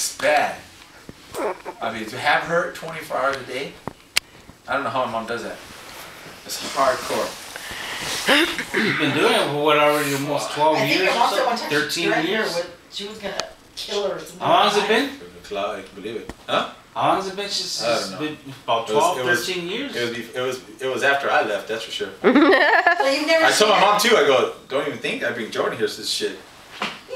It's bad. I mean, to have her 24 hours a day, I don't know how my mom does that. It's hardcore. You've been doing it for what already almost 12 I think years your or mom said so? one time 13 years? with she was gonna kill her or something. How long has it been? The cloud, I can believe it. Huh? How long has it been? She's, I don't she's know. been about It was- 12, it was- 13 years. It was, it was it was after I left, that's for sure. So you've never I seen told my mom too. I go, don't even think I bring Jordan here to this shit.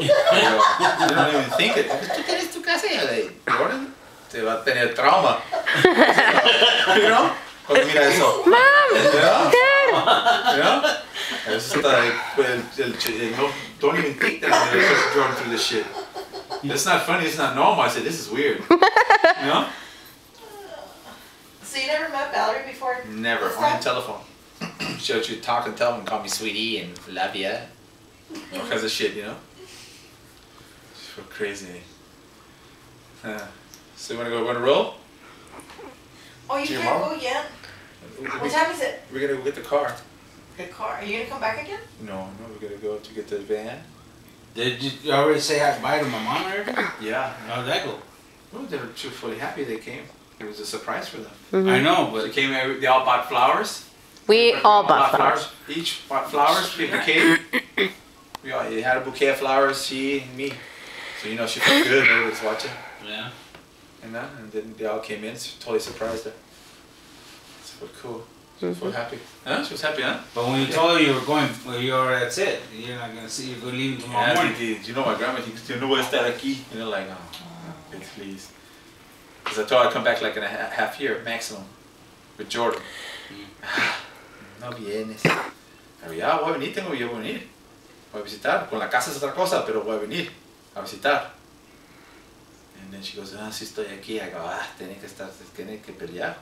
I go, I don't even think it. ¿Tú quieres tu casa? Y yo de, Jordan te va a tener trauma. you know? Cuando mira eso. Mom! You know? Dad! You know? Eso está, el, el, el, el, no, don't even think that I'm gonna through this shit. It's not funny. It's not normal. I said, this is weird. You know? So you never met Valerie before? Never. this Only time? telephone. She'll she talk and tell and call me sweetie and love ya. All kinds of shit, you know? She's real crazy. Uh, so you wanna go wanna roll? Oh, you To your can't go yet. We, What time is it? We're gonna go get the car. The car. Are you gonna come back again? No, no, we're gonna go to get the van. Did you, you already say hi bye to my mom or everything? Yeah. How'd that go? Well, they were truthfully happy they came. It was a surprise for them. Mm-hmm. I know, but They came. every- They all bought flowers. We Everybody all bought flowers. Each bought flowers, big bouquet. we all had a bouquet of flowers, she and me. So you know she felt good. Everybody was watching, yeah. and that, and then they all came in. So totally surprised her. So cool. She was so happy. Huh? She was happy, huh? But when you told her you were going, well, you are, that's it. You're not gonna see. You're gonna leave tomorrow Yeah, morning. did, you know my grandma? You know what's that aquí? You know, like, oh, mm. please, please. Because I told her I'd come back like in a ha- half year maximum with Jordan. Mm. Ah, no vienes. Pero ya voy a venir, tengo yo venir. Voy a visitar. Con la casa es otra cosa, pero voy a venir a visitar. And then she goes, ah, sí estoy aquí. I go, ah, tiene que estar, tiene que pelear.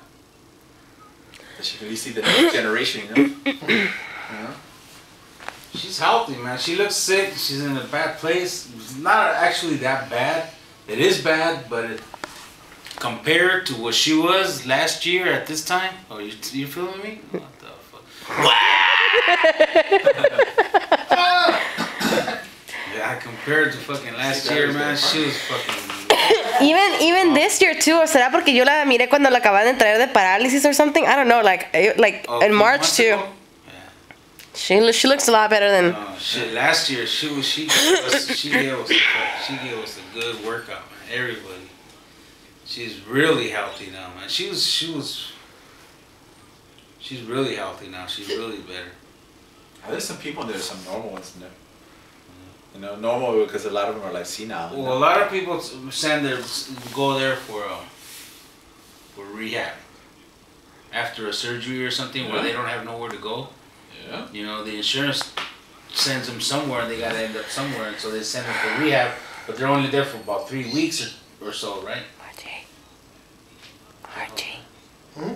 But she can at least see the next generation, you know? you know? She's healthy, man. She looks sick. She's in a bad place. It's not actually that bad. It is bad, but it, compared to what she was last year at this time, oh, you you feeling me? What the fuck? yeah, compared to fucking last year, man, she was fucking. Even even this year too, o será porque yo la miré cuando la acaban de traer de parálisis or something? I don't know, like eh, like Oh, in March too. ago? She lo- she looks a lot better than Oh shit! Last year she was she gave us, she gave us a, she gave us a good workout, man. Everybody, she's really healthy now, man. She was she was she's really healthy now. She's really better. There's some people and there's some normal ones in there. You know, normal because a lot of them are like senile. you Well, a lot of people send their go there for um, for rehab after a surgery or something where they don't have nowhere to go. Yeah. You know, the insurance sends them somewhere and they gotta end up somewhere, and so they send them for rehab, but they're only there for about three weeks or, or so, right? Margie. Margie. Hmm?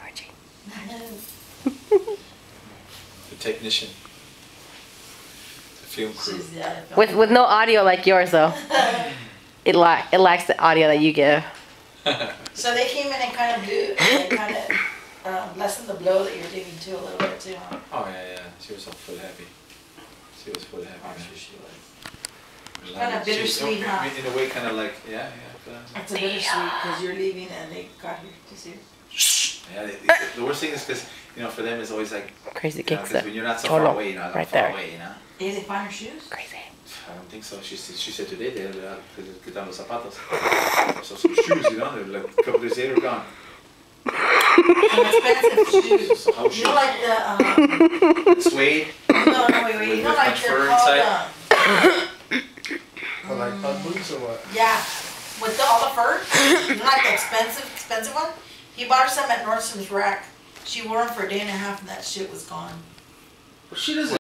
Margie. The technician. The film crew. With with no audio like yours though. It lack it lacks the audio that you give. So they came in and kind of do, they kind of um, lessened the blow that you're giving too a little bit too, huh? Oh yeah, yeah. She was so full happy. She was full happy. I'm sure she was. I Kinda love. She was- bittersweet, in- huh? In a way, kind of like yeah, yeah. but- It's a bittersweet because you're leaving and they got here to see you. Yeah, they- they- the worst thing is because you know for them it's always like Crazy you know, kicks 'cause it. when you're not so Cholo, far away, you know, right far there. away, you know. Did they find her shoes? Crazy. I don't think so. She said, she said today they had uh, que les quitaron los zapatos. So some shoes, you know, they're like a couple days later gone. Some expensive shoes. So how You know like the, um, Suede. no, no, wait, wait, you know like much they're fur called, inside? uh, Or like Ugg boots or what? yeah, with the, all the fur, you know, like the expensive, expensive one? He bought her some at Nordstrom's Rack. She wore them for a day and a half and that shit was gone. She doesn't